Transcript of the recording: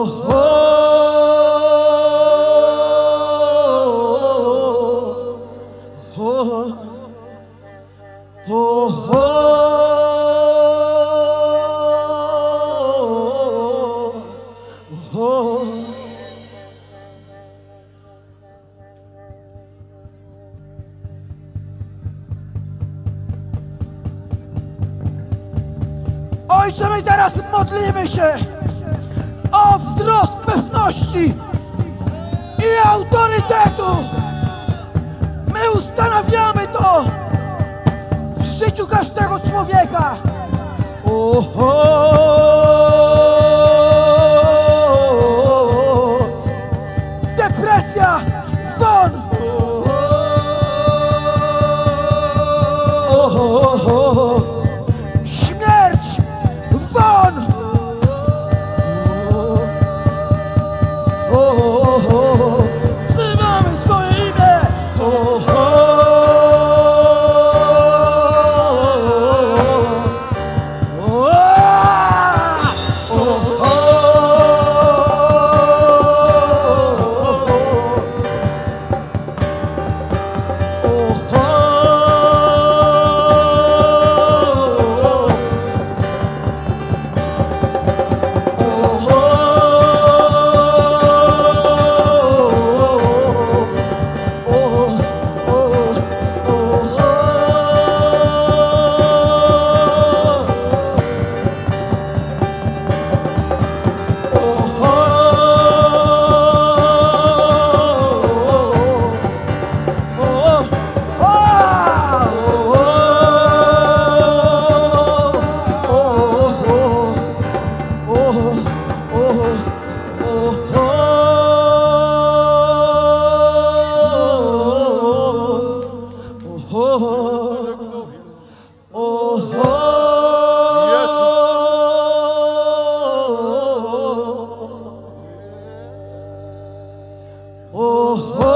Ojcze, my teraz modlimy o wzrost pewności i autorytetu. My ustanawiamy to w życiu każdego człowieka. Oho! Oh, oh.